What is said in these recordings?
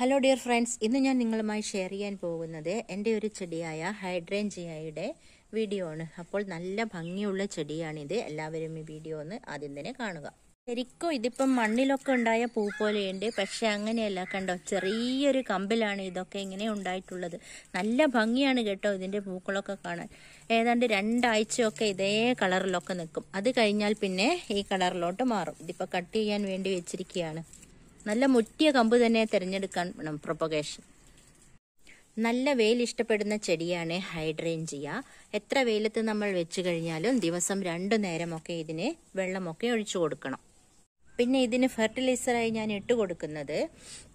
Hello dear friends ഇന്ന് ഞാൻ നിങ്ങളുമായി ഷെയർ ചെയ്യാൻ പോകുന്നത് എന്റെ ഒരു ചെടിയായ ഹൈഡ്രേഞ്ചിയയുടെ വീഡിയോ ആണ്. അപ്പോൾ നല്ല ഭംഗിയുള്ള ചെടിയാണിത്. എല്ലാവരും ഈ വീഡിയോ ഒന്ന് ആദ്യം തന്നെ കാണുക. ശരിക്കും ഇതിപ്പം മണ്ണിലൊക്കെ ഉണ്ടായ പൂ പോലെയുണ്ട്. പക്ഷെ അങ്ങനെയല്ല കണ്ടോ? ചെറിയൊരു കമ്പിലാണ് ഇതൊക്കെ ഇങ്ങനെ ഉണ്ടായിട്ടുള്ളത്. നല്ല ഭംഗിയാണ് കേട്ടോ ഇതിന്റെ പൂക്കളൊക്കെ കാണാൻ. ഏതാണ്ട് രണ്ടാഴ്ചയൊക്കെ ഇതേ കളറിലൊക്കെ നിൽക്കും. അത് കഴിഞ്ഞാൽ പിന്നെ ഈ കളറിലോട്ട് മാറും. ഇതിപ്പോൾ കട്ട് ചെയ്യാൻ വേണ്ടി വെച്ചിരിക്കുകയാണ്. നല്ല മുറ്റിയ കമ്പ് തന്നെ തിരഞ്ഞെടുക്കാൻ വേണം പ്രൊപ്പഗേഷൻ നല്ല വെയിൽ ഇഷ്ടപ്പെടുന്ന ചെടിയാണ് ഹൈഡ്രേഞ്ചിയ. എത്ര വെയിലത്ത് നമ്മൾ വെച്ച് കഴിഞ്ഞാലും ദിവസം രണ്ടു നേരമൊക്കെ ഇതിന് വെള്ളമൊക്കെ ഒഴിച്ചു കൊടുക്കണം. പിന്നെ ഇതിന് ഫെർട്ടിലൈസറായി ഞാൻ ഇട്ട് കൊടുക്കുന്നത്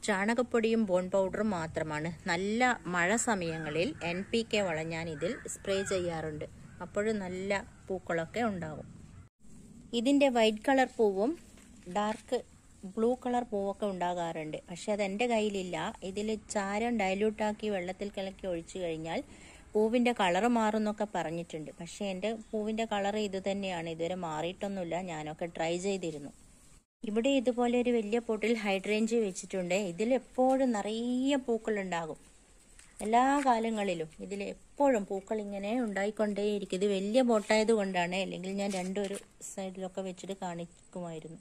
ചാണകപ്പൊടിയും ബോൺ പൗഡറും മാത്രമാണ്. നല്ല മഴ സമയങ്ങളിൽ എൻ പി കെ വളം ഞാൻ ഇതിൽ സ്പ്രേ ചെയ്യാറുണ്ട്. അപ്പോഴും നല്ല പൂക്കളൊക്കെ ഉണ്ടാവും ഇതിന്റെ വൈറ്റ് കളർ പൂവും ഡാർക്ക് ബ്ലൂ കളർ പൂവൊക്കെ ഉണ്ടാകാറുണ്ട്. പക്ഷെ അത് എന്റെ കയ്യിലില്ല. ഇതിൽ ചാരം ഡൈല്യൂട്ടാക്കി വെള്ളത്തിൽ കലക്കി ഒഴിച്ചു കഴിഞ്ഞാൽ പൂവിന്റെ കളർ മാറുമെന്നൊക്കെ പറഞ്ഞിട്ടുണ്ട്. പക്ഷേ എന്റെ പൂവിന്റെ കളർ ഇത് തന്നെയാണ്. ഇതുവരെ മാറിയിട്ടൊന്നുമില്ല. ഞാനൊക്കെ ട്രൈ ചെയ്തിരുന്നു. ഇവിടെ ഇതുപോലെ ഒരു വലിയ പോട്ടിൽ ഹൈഡ്രേഞ്ച് വെച്ചിട്ടുണ്ട്. ഇതിൽ എപ്പോഴും നിറയെ പൂക്കളുണ്ടാകും. എല്ലാ കാലങ്ങളിലും ഇതിൽ എപ്പോഴും പൂക്കൾ ഇങ്ങനെ ഉണ്ടായിക്കൊണ്ടേയിരിക്കും. ഇത് വലിയ ബോട്ടായത് കൊണ്ടാണ്. അല്ലെങ്കിൽ ഞാൻ രണ്ടൊരു സൈഡിലൊക്കെ വെച്ചിട്ട് കാണിക്കുമായിരുന്നു.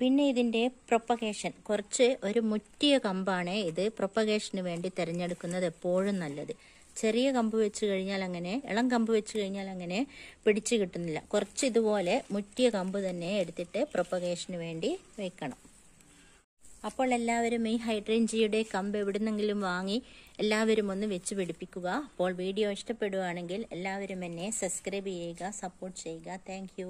പിന്നെ ഇതിന്റെ പ്രൊപ്പഗേഷൻ കുറച്ച് ഒരു മുറ്റിയ കമ്പാണ് ഇത്. പ്രൊപ്പഗേഷന് വേണ്ടി തിരഞ്ഞെടുക്കുന്നത് എപ്പോഴും നല്ലത്. ചെറിയ കമ്പ് വെച്ച് കഴിഞ്ഞാൽ അങ്ങനെ ഇളം കമ്പ് വെച്ച് കഴിഞ്ഞാൽ അങ്ങനെ പിടിച്ചു കിട്ടുന്നില്ല. കുറച്ച് ഇതുപോലെ മുറ്റിയ കമ്പ് തന്നെ എടുത്തിട്ട് പ്രൊപ്പഗേഷന് വേണ്ടി വെക്കണം. അപ്പോൾ എല്ലാവരും ഈ ഹൈഡ്രേഞ്ചിയുടെ കമ്പ് എവിടുന്നെങ്കിലും വാങ്ങി എല്ലാവരും ഒന്ന് വെച്ച് പിടിപ്പിക്കുക. അപ്പോൾ വീഡിയോ ഇഷ്ടപ്പെടുകയാണെങ്കിൽ എല്ലാവരും എന്നെ സബ്സ്ക്രൈബ് ചെയ്യുക സപ്പോർട്ട് ചെയ്യുക. താങ്ക്